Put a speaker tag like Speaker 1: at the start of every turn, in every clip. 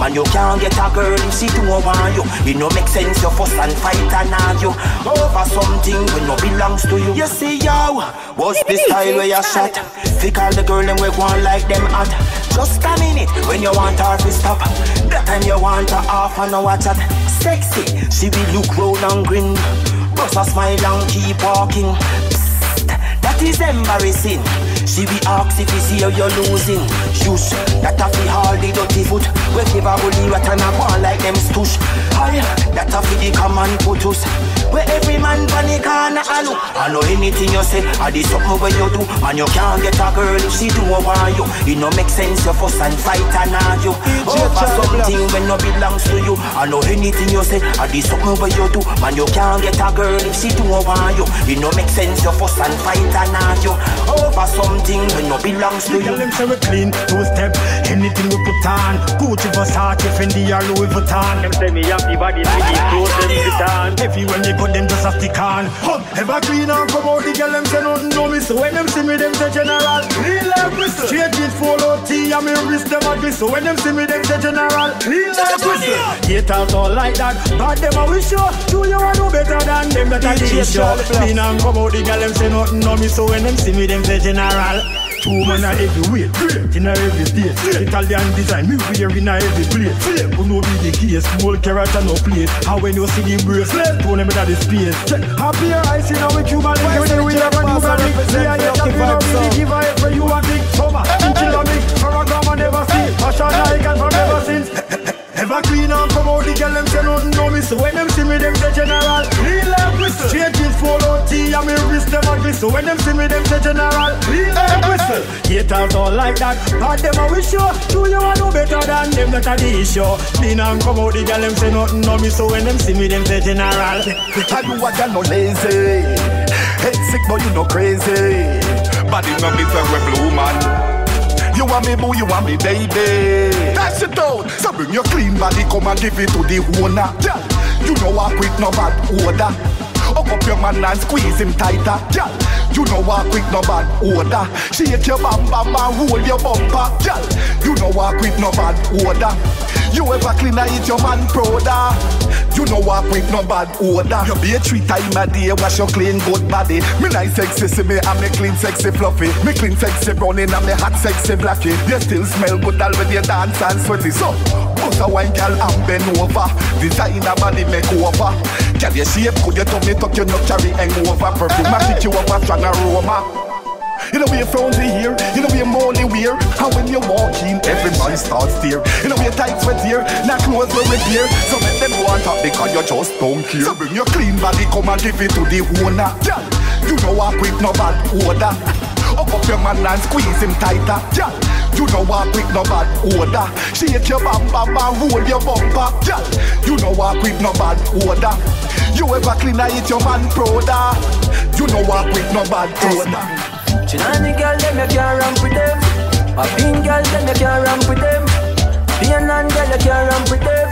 Speaker 1: And you can't get her you see to more by you. It no make sense you for some fighter now watch that time you. You see, yo, what's this style where you had take all the one like them out just damn it when you want her half an hour chat. Sexy, she will look round and grin. Bust a smile and keep walking. Psst, That is embarrassing She be ask if you see how you're losing. Shush, that a fi all the dirty foot. We give a bully rat and a ball like them stush Hi, that a fi the common put us and I know anything you say, I do something where you do. And you can't get a girl if she do want you. It no make sense oh, you fuss and fight and argue. Over something when no belongs to you. I know anything you say, I do something where you do. Man you can't get a girl if she do want you. It no make sense you fuss and fight and argue. Over something when no belongs to you.
Speaker 2: Tell them say we clean, two step. Anything we put on Gucci, Versace, Fendi or Louis Vuitton.
Speaker 3: Them say me happy body, me clothes them fit on.
Speaker 2: Every when they but them just a stick on. Huh. Evergreen and come out, the girl them say nothing me. So when them see me, them say general. Clean like whistle. Straight with follow T and me wrist them a twist. So when them see me, them say general. Clean like whistle. Haters all like that, but them a wish you. Do you want to better than them that I did show. Clean and come out, the girl them say nothing me. So when them see me, them say general. Two man a heavyweight, great in a every state. Italian design, me wear in a every place. Who know be the case, small carrot and no plate. How when you see the bracelet, throw them in the space. Check, happy eyes in our Cuban link, when we have a new garlic. See I get a of really give a for you a big summer. Kill a me, for a grandma never see. Fashion icon from ever since. Ever clean and come out, the girl them say nothing know me. So when them see me, them say general. Real whistle. With follow T and me wrist them ugly. So when them see me, them say general. Like whistle. Haters all like that, but them a wish you. Do you want to better than them that are the issue? Clean and come out, the girl them say nothing know me. So when them see me, them say general.
Speaker 4: I do what you no lazy. Head sick, but you no crazy. Body no me for a blue man. You want me boo, you want me baby. That's it out. So bring your clean body, come and give it to the owner. Girl, you know I quit no bad odor. Hook up your man and squeeze him tighter. Girl, you know I quick no bad odor. Shake your bam bam and hold your bumper. Girl, you know I quick no bad odor. You ever clean I eat your man prouder. You know what quick no bad odor. You be a three time a day, wash your clean good body. Me nice sexy, see me and me clean sexy fluffy. Me clean sexy browning and me hot sexy blacky. You still smell good all when you dance and sweaty. So, bust a wine girl and bend over. Designer body make over. Girl your shape, could you me tuck you not carry hangover? Perfume I pick you up a strong aroma. You know we found the here, you know we molly wear. And when you walk in, every man starts stare. You know we a tight sweat here, not clothes we repair. So make them want up because you just don't care. So bring your clean body, come and give it to the owner. Girl, you know I quit no bad odor. Up up your man and squeeze him tighter. Girl, you know I quit no bad odor. Shake your bam bam and roll your bumper. Girl, you know I quit no bad odor. You ever clean I eat your man prouder. You know I quit no bad odor.
Speaker 5: Chinani girl, them you can't ramp with them. Papine girl, them you can't ramp with them. Pianan girl, you can't ramp with them.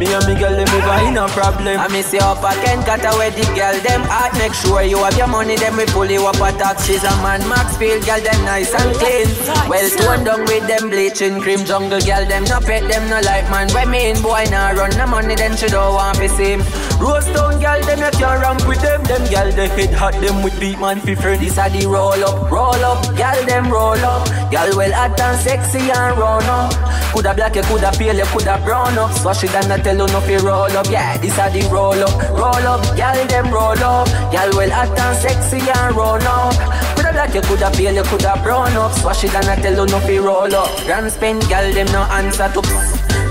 Speaker 5: Me and me girl, them never in a problem. I miss you up again, cut away the girl, them hard. Make sure you have your money, them we pull you up a tax. She's a man, Maxfield, girl, them nice and clean. Well toned down with them bleaching cream. Jungle girl, them no pet, them no like man. When me in boy now run the money, then she don't want to see him. Rose girl, them you can't ramp with them. Them girl, they head hot, them with beat man fi. This a the roll up, roll up, girl, them roll up. Girl, well hot and sexy and run up. Coulda black, you coulda pale, you coulda brown up. So she done not tell you no fi roll up. Yeah, this a the roll up, roll up. Girl, them roll up. Girl, well hot and sexy and run up. Coulda black, you coulda pale, you coulda brown up. So she done not tell you no fi roll up. Grants Pen, girl, them no answer to.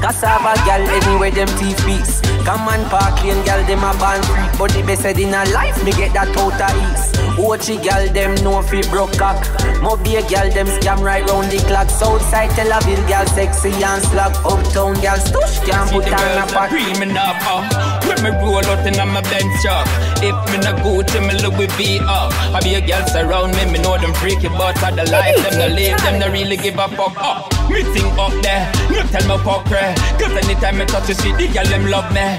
Speaker 5: Cassava gal anywhere them teeth piece. Come on park lane gal them a band free. But the best in a life me get that out of east. Ochi gal them no fi broke cock. Mobay gal them scam right round the clock. Southside Tel Aviv gal sexy and slug. Uptown gal stush can't put on a pot.
Speaker 6: Creaming up, uh. When me roll out in my bench truck. If me not go to me Louis V up. I be a girl surround me, me know them freaky but I the life them no live, them no really give a fuck up. Me think up there, no tell me fuck. Cause anytime me touch the street, the girl them love me.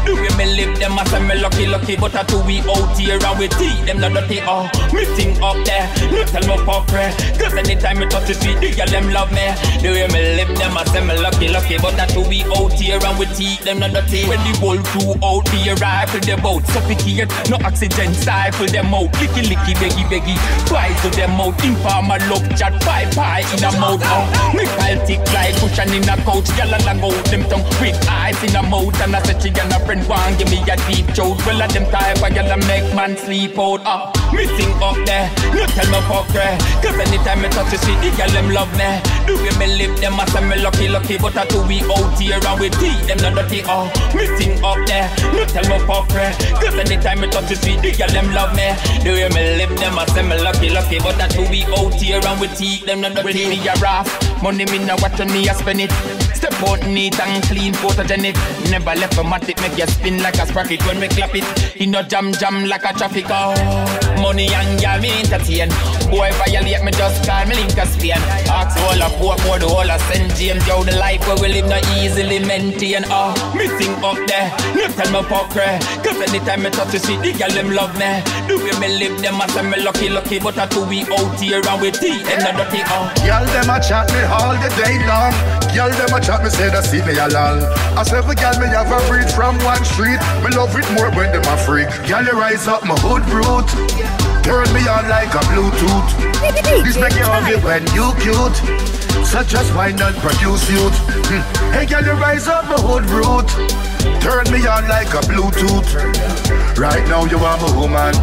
Speaker 6: The way me live, them I say me lucky, lucky, but I two we out here and we tea, them not dirty, oh. Me think up there, no tell me fuck her. Cause anytime me touch the street, the girl them love me. The way me live, them I say me lucky, lucky, but I two we out here and we tea, them not dirty. When the whole crew out here, rifle them out, suffocate, no oxygen, stifle them out, licky, licky, beggy, beggy, twice to them out, inform my love chat, pie, pie in a mouth, oh. Me Kyle tick like cushion in a couch, gyal a long out them tongue with eyes in a mouth, and I say she and friend want give me a deep throat. Well, of them type of gyal a make man sleep out. Ah, me sing up there, no tell me fuck her, cause anytime me touch the the gyal them love me. The way me live, them I say me lucky, lucky, but I two we out here and we tea, them not dirty. Oh, me sing up there, no tell me fuck her, cause anytime me touch the the gyal them love me. The way me live, them I say me lucky, lucky, but I two we out here and we tea, them not dirty. Me a rough, money me no watch me a spend it. Step out neat and clean, photogenic. Never left a mat, it make you spin like a sprocket when we clap it. He no jam jam like a traffic. Oh, money and gal me entertain. Boy violate me just call me link a Spain. Ask all of poor for the whole of St. James. Yo, the life where we live not easily maintain. Oh, ah, me sing up there, no tell me fuck her. Cause anytime me touch the street, the gal them love me. The way me live, them say me lucky, lucky, but I two we out here and we tea, them not dirty. Ah. Oh.
Speaker 7: Girl, them a chat me all the day long. Girl, them a chat me say they see me alone. I say for girl, me have a breed from one street. Me love it more when them a freak. Girl, you rise up my hood root. Turn me on like a Bluetooth. This make you ugly when you cute. So just why not produce youth? Hmm. Hey, girl, you rise up my hood root. Turn me on like a Bluetooth. Right now you are my woman.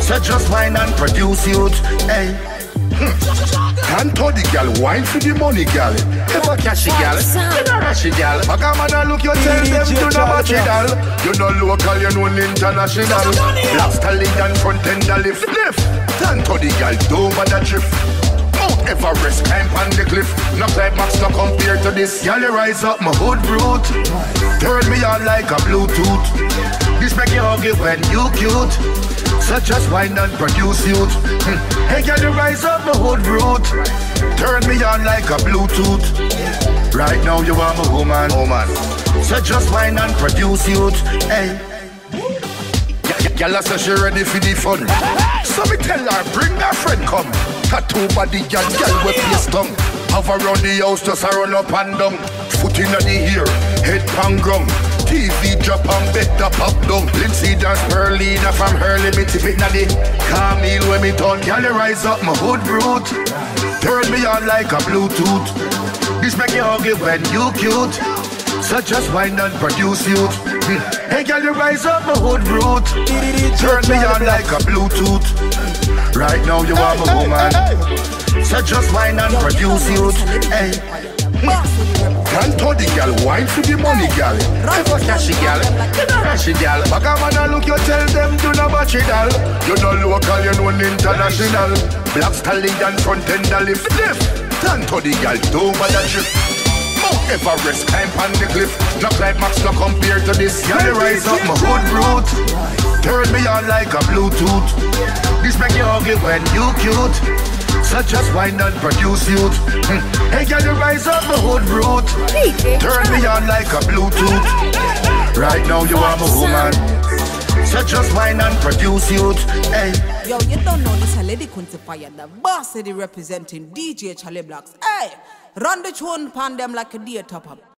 Speaker 7: So just why not produce youth? Hey. Can't tell the gal, wine for the money, gal. Ever catch the gal? You know rush the gal. I come and I look, you tell them you know match it all. You know local, you know international. Black stallion front end a lift, lift. Can't tell the gal, don't bother drift. Mount Everest, climb on the cliff. No climax, no compare to this. Gal, you rise up my hood root. Turn me on like a Bluetooth. This make you ugly when you cute. So just wine and produce youth. Hmm. Hey, girl, you rise up my hood root. Turn me on like a Bluetooth. Right now you are my woman. woman. So just wine and produce youth. Hey. Girl, say she ready for the fun. So me tell her, bring her friend come. Tattoo body, girl, girl with face tongue. Have around the house, just a run up and down. Foot in the ear, head pan grum. TV drop and bed the pop down. Lindsay dance per leader from her limit if it the Camille when me turn. Girl, you rise up my hood root. Turn me on like a Bluetooth. This make you ugly when you cute. So just wine and produce you. Hey girl, you rise up my hood root. Turn me on like a Bluetooth. Right now you are my woman. So just wine and produce youth. Hey. Can't tell the gal, wine for the money gal. Never cash the gal, you know the gal. Back a man a look, you tell them do not batch it all. You know local, you know international. Black stallion front end a lift. Can't tell the gal, don't bother trip. Everest, climb on the cliff. No climax, no compare to this. Girl, you rise up my hood root. Turn me on like a Bluetooth. This make you ugly when you cute. So just wind and produce youth. Hmm. Hey, girl, you rise up my hood root. Turn me on like a Bluetooth. Right now you are my woman. So just wine and produce youth. Hey.
Speaker 8: Yo, you don't know this a lady quantifier. The boss city representing DJ Charlybax. Hey, run the tune pan them like a deer top up.